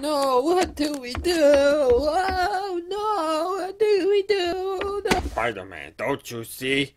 No, what do we do? Oh no, what do we do? No. Spider-Man, don't you see?